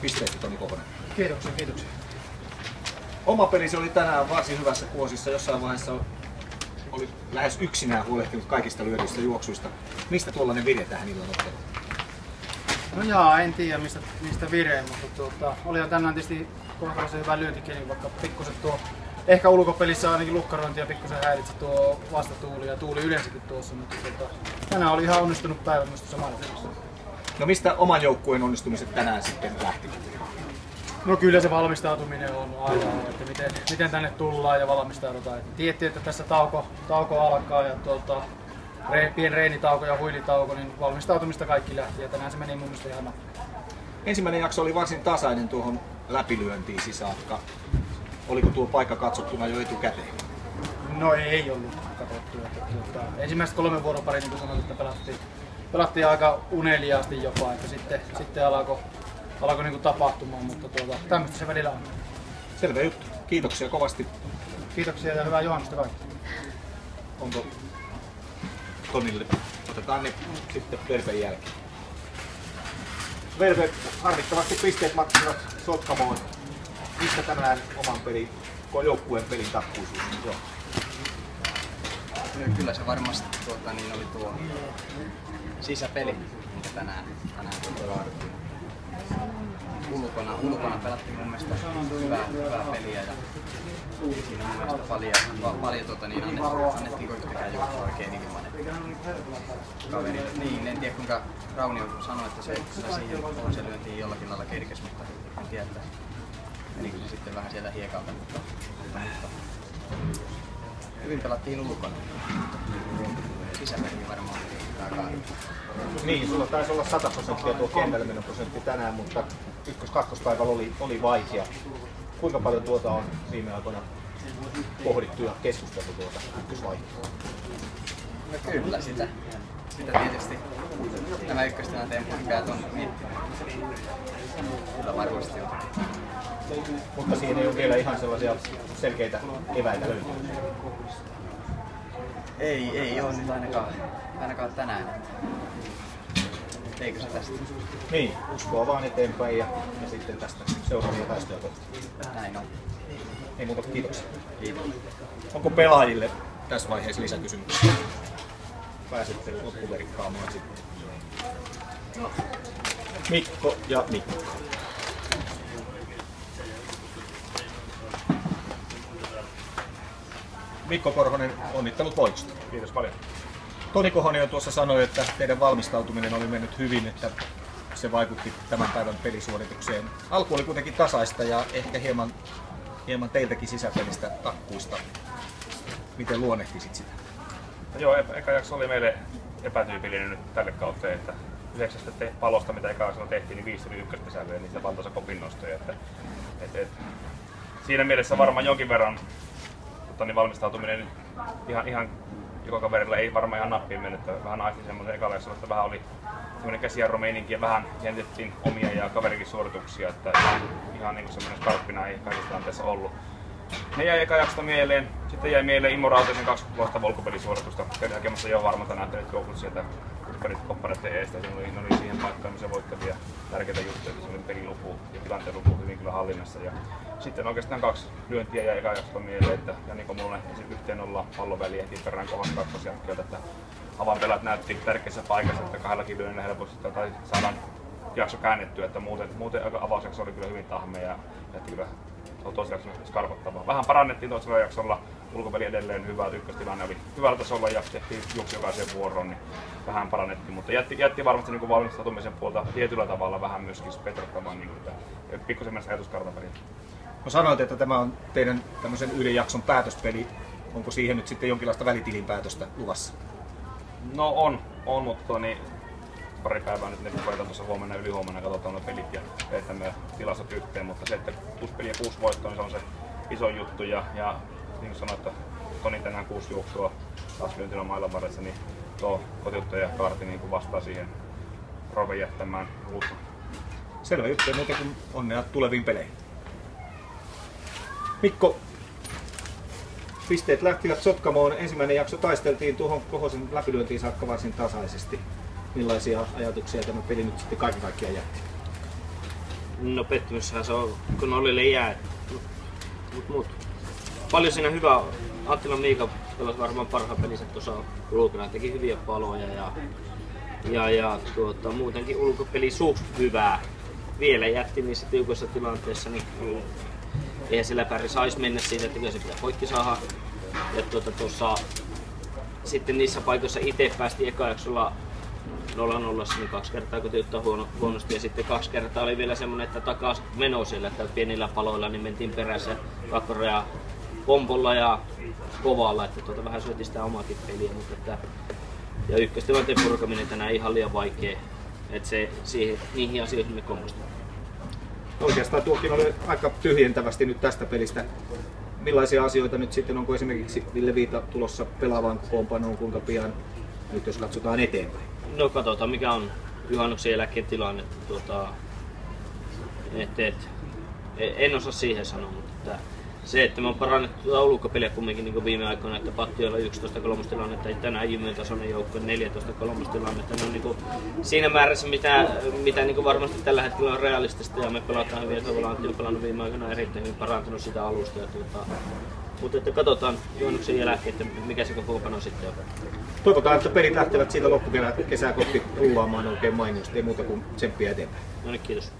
pisteistä Toni Kohonen. Kiitoksia, kiitoksia. Oma pelisi oli tänään varsin hyvässä kuosissa. Jossain vaiheessa oli lähes yksinään huolehtinut kaikista lyödyistä juoksuista. Mistä tuollainen vire tähän illan otteluun? No jaa, en tiedä mistä, mistä vireen, mutta tuota, oli jo tänään tietysti kohtalaisen hyvä lyöntikeli, vaikka pikkusen tuo ehkä ulkopelissä ainakin lukkarointia pikkusen häiritsi tuo vastatuuli ja tuuli yleensäkin tuossa, mutta tuota, tänään oli ihan onnistunut päivä myös tuossa maailmassa. No mistä oman joukkueen onnistumiset tänään sitten lähti? No kyllä se valmistautuminen on aina, että miten, miten tänne tullaan ja valmistaudutaan. Et Tiedettiin, että tässä tauko, tauko alkaa ja tuota, re, pieni reenitauko ja huilitauko, niin valmistautumista kaikki lähti ja tänään se meni mun mielestä ihan. Ensimmäinen jakso oli varsin tasainen tuohon läpilyöntiin sisaakka. Oliko tuo paikka katsottuna jo etukäteen? No ei ollut katsottu. Että, tuota, ensimmäiset kolme vuoroparia, niin kuin sanoin, että pelattiin, pelattiin aika uneliaasti jopa, että sitten, sitten alkoi, alkoi niin tapahtumaan, mutta tuota, tämmöistä se välillä on. Selvä juttu. Kiitoksia kovasti. Kiitoksia ja hyvää juhannusta kaikille. Onko Tonille? Otetaan ne sitten Verven jälkeen. Verve, harmittavasti pisteet matkivat Sotkamoon. Mistä tänään oman pelin, joukkueen pelin takkuisuus on? No, kyllä se varmasti tuota, niin oli tuo sisäpeli, mikä tänään, tänään laadittiin. Ulkona, ulkona pelattiin mun mielestä hyvää, hyvää peliä ja siinä mun mielestä paljon, pa, paljon tuota, niin annettiin, annettiinko yhtäkään juoksua oikein ilman. Kaveri, niin, en tiedä kuinka Raunio sanoi, että se, siihen se lyöntiin jollakin lailla kerkes, mutta en tiedä, että menikö se sitten vähän sieltä hiekalta, mutta, mutta hyvin pelattiin ulkona. Sisäpeli varmaan Niin, sulla taisi olla 100 prosenttia tuo kentällä prosentti tänään, mutta ykkös kakkospäivällä oli, oli vaikea. Kuinka paljon tuota on viime aikoina pohdittu ja keskusteltu tuota ykkösvaihtoa? No kyllä sitä. Sitä tietysti nämä ykköstilanteen pojat on miettinyt. Kyllä varmasti on. Mutta siinä ei ole vielä ihan sellaisia selkeitä eväitä löytynyt. Ei, ei ole nyt ainakaan, ainakaan tänään. Eikö se tästä? Niin, uskoa vaan eteenpäin ja, ja sitten tästä seuraavia taistoja kohti. Näin on. Ei muuta kuin kiitoksia. Kiitos. Onko pelaajille tässä vaiheessa lisäkysymyksiä? Pääsette loppuverikkaamaan sitten. Mikko ja Mikko. Mikko Korhonen, onnittelut voitosta. Kiitos paljon. Toni Kohonen jo tuossa sanoi, että teidän valmistautuminen oli mennyt hyvin, että se vaikutti tämän päivän pelisuoritukseen. Alku oli kuitenkin tasaista ja ehkä hieman, hieman teiltäkin sisäpelistä takkuista. Miten luonnehtisit sitä? No joo, eka jakso oli meille epätyypillinen nyt tälle kautta, että yhdeksästä te- palosta, mitä eka jaksolla tehtiin, niin viisi tuli ykköspesälle ja niistä valtaosa kopinnostoja. Että, et, et, siinä mielessä varmaan jonkin verran tota, niin valmistautuminen ihan, ihan joka kaverilla ei varmaan ihan nappiin mennyt. Vähän aisti semmoisen ekalla jaksolla, että vähän oli semmoinen käsijarromeininki ja vähän jännitettiin omia ja kaverikin suorituksia, että ihan, niin semmoinen skarppina ei kaikissa tilanteessa ollut. Ne jäi eka jaksosta mieleen. Sitten jäi mieleen Immo Rautaisen kaksi loistavaa ulkopelisuoritusta. Kävin hakemassa jo varma tänään, että joukut sieltä kupparit koppareiden eestä. Se oli, ne oli siihen paikkaan, missä voittavia tärkeitä juttuja. Se oli pelin luku ja tilanteen luku hyvin kyllä hallinnassa. Ja sitten oikeastaan kaksi lyöntiä jäi eka jaksosta mieleen, että Janiko mulle yhteen olla pallon väliin ehti perään kohan kakkosjälkkeeltä, että avainpelat näytti tärkeässä paikassa, että kahdellakin lyönnillä helposti tai saadaan jakso käännettyä, että muuten, muuten avausjakso oli kyllä hyvin tahme ja jätti kyllä toisella jaksolla skarpottavaa. Vähän parannettiin toisella jaksolla, ulkopeli edelleen hyvä, ykköstilanne oli hyvällä tasolla ja tehtiin juoksi jokaiseen vuoroon, niin vähän parannettiin, mutta jätti, jätti varmasti niin valmistautumisen puolta tietyllä tavalla vähän myöskin petrottamaan niin pikkusen mennessä ajatuskartan välillä. No sanoit, että tämä on teidän tämmöisen yhden jakson päätöspeli. Onko siihen nyt sitten jonkinlaista välitilinpäätöstä luvassa? No on, on mutta niin pari päivää nyt ne rupeaa tuossa huomenna yli huomenna katsotaan ne pelit ja teetämme tilastot yhteen, mutta se, että kuusi peliä kuusi voittoa, niin se on se iso juttu ja, ja niin kuin sanoin, että Toni tänään kuusi juoksua taas lyöntinä mailan varressa, niin tuo kotiuttaja Kaarti niin kuin vastaa siihen Rove jättämään uutta. Selvä juttu, ja muuta kuin onnea tuleviin peleihin. Mikko, pisteet lähtivät Sotkamoon. Ensimmäinen jakso taisteltiin tuohon Kohosen läpilyöntiin saakka varsin tasaisesti. Millaisia ajatuksia tämä peli nyt sitten kaiken kaikkiaan jätti? No pettymyshän se on, kun Ollille jää. Mut, mut. Paljon siinä hyvä. Attila Miika pelasi varmaan parhaan pelinsä tuossa ulkona. Teki hyviä paloja ja, ja, ja tuota, muutenkin ulkopeli suht hyvää. Vielä jätti niissä tiukoissa tilanteissa, niin eihän se läpäri saisi mennä siitä, että kyllä se pitää poikki saada. Ja tuota, tuossa, sitten niissä paikoissa itse päästi eka jaksolla 0 niin kaksi kertaa kotiuttaa huono, huonosti ja sitten kaksi kertaa oli vielä semmonen, että takas meno siellä, että pienillä paloilla niin mentiin perässä kakkorea pompolla ja kovalla, että tuota vähän syötiin sitä omaakin peliä, mutta että, ja ykköstilanteen purkaminen tänään ihan liian vaikea, että se siihen, niihin asioihin me kompostoimme. Oikeastaan tuokin oli aika tyhjentävästi nyt tästä pelistä. Millaisia asioita nyt sitten, onko esimerkiksi Ville Viita tulossa pelaavaan kokoonpanoon, kuinka pian nyt jos katsotaan eteenpäin? No katsotaan mikä on juhannuksen jälkeen tilanne. Tuota, et, et, en osaa siihen sanoa, mutta että se, että me on parannettu ulkopeliä kumminkin niin viime aikoina, että Pattioilla 11 kolmostilannetta ja tänään Jymyn tasoinen joukko 14 kolmostilannetta. Ne on niin kuin siinä määrässä, mitä, mitä niin kuin varmasti tällä hetkellä on realistista ja me pelataan hyvin. Antti on pelannut viime aikoina erittäin hyvin parantunut sitä alusta. Ja tuota, mutta että katsotaan juhannuksen jälkeen, että mikä se kokoonpano sitten on. Toivotaan, että pelit lähtevät siitä loppukesää kohti rullaamaan oikein mainiosti. Ei muuta kuin tsemppiä eteenpäin. No niin, kiitos.